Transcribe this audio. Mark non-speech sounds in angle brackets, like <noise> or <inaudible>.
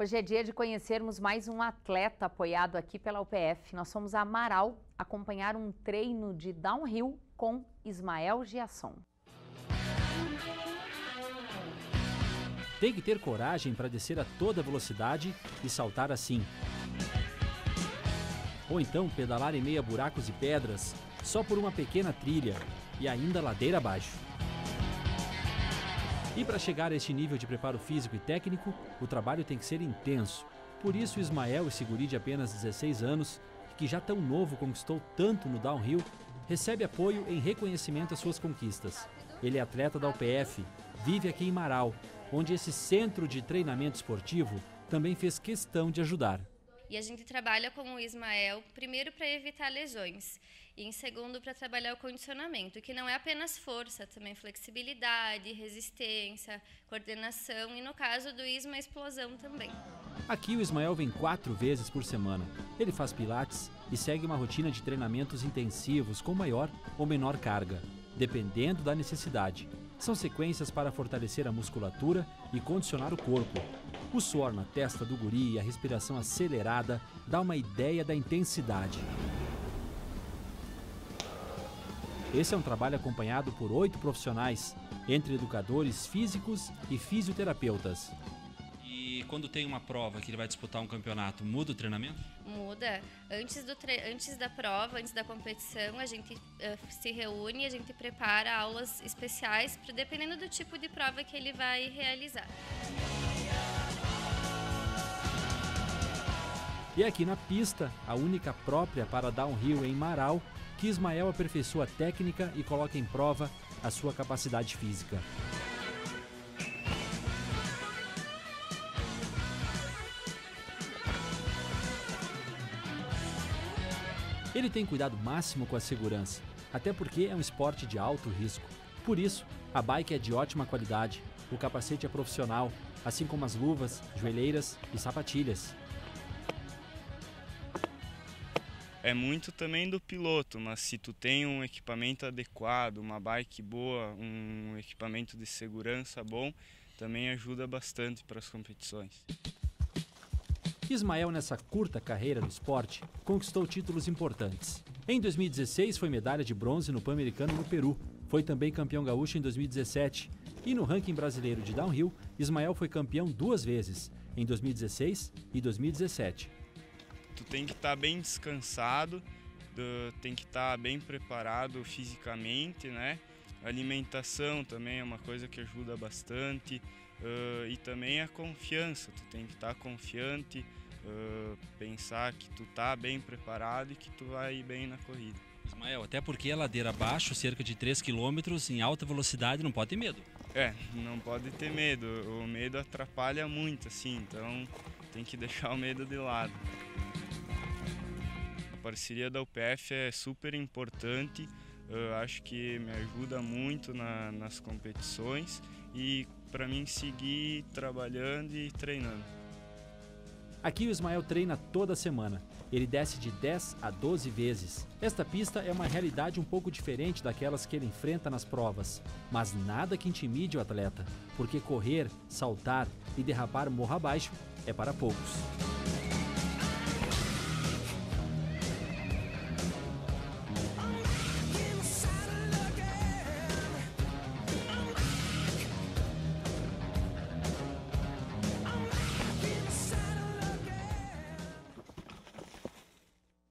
Hoje é dia de conhecermos mais um atleta apoiado aqui pela UPF. Nós fomos a Amaral acompanhar um treino de downhill com Ismael Giasson. Tem que ter coragem para descer a toda velocidade e saltar assim. Ou então pedalar em meio a buracos e pedras, só por uma pequena trilha e ainda ladeira abaixo. E para chegar a este nível de preparo físico e técnico, o trabalho tem que ser intenso. Por isso, Ismael, esse guri de apenas 16 anos, que já tão novo conquistou tanto no downhill, recebe apoio em reconhecimento às suas conquistas. Ele é atleta da UPF, vive aqui em Marau, onde esse centro de treinamento esportivo também fez questão de ajudar. E a gente trabalha com o Ismael, primeiro para evitar lesões, e em segundo para trabalhar o condicionamento, que não é apenas força, também flexibilidade, resistência, coordenação e no caso do Isma, explosão também. Aqui o Ismael vem quatro vezes por semana. Ele faz pilates e segue uma rotina de treinamentos intensivos com maior ou menor carga, dependendo da necessidade. São sequências para fortalecer a musculatura e condicionar o corpo, o suor na testa do guri e a respiração acelerada dá uma ideia da intensidade. Esse é um trabalho acompanhado por oito profissionais, entre educadores físicos e fisioterapeutas. E quando tem uma prova que ele vai disputar um campeonato, muda o treinamento? Muda. Antes, do antes da prova, antes da competição, a gente uh, se reúne, a gente prepara aulas especiais, dependendo do tipo de prova que ele vai realizar. E aqui na pista, a única própria para downhill em Marau, que Ismael aperfeiçoa a técnica e coloca em prova a sua capacidade física. Ele tem cuidado máximo com a segurança, até porque é um esporte de alto risco. Por isso, a bike é de ótima qualidade, o capacete é profissional, assim como as luvas, joelheiras e sapatilhas. É muito também do piloto, mas se tu tem um equipamento adequado, uma bike boa, um equipamento de segurança bom, também ajuda bastante para as competições. Ismael, nessa curta carreira no esporte, conquistou títulos importantes. Em 2016, foi medalha de bronze no Pan-Americano no Peru. Foi também campeão gaúcho em 2017. E no ranking brasileiro de downhill, Ismael foi campeão duas vezes, em 2016 e 2017 tu tem que estar tá bem descansado, tem que estar tá bem preparado fisicamente, né? alimentação também é uma coisa que ajuda bastante uh, e também a confiança. Tu tem que estar tá confiante, uh, pensar que tu tá bem preparado e que tu vai ir bem na corrida. Ismael, até porque a ladeira abaixo, cerca de 3 km em alta velocidade, não pode ter medo. É, não pode ter medo. O medo atrapalha muito, assim, então tem que <laughs> deixar o medo de lado parceria da UPF é super importante, eu acho que me ajuda muito na, nas competições e para mim seguir trabalhando e treinando. Aqui o Ismael treina toda semana. Ele desce de 10 a 12 vezes. Esta pista é uma realidade um pouco diferente daquelas que ele enfrenta nas provas, mas nada que intimide o atleta, porque correr, saltar e derrapar morro abaixo é para poucos.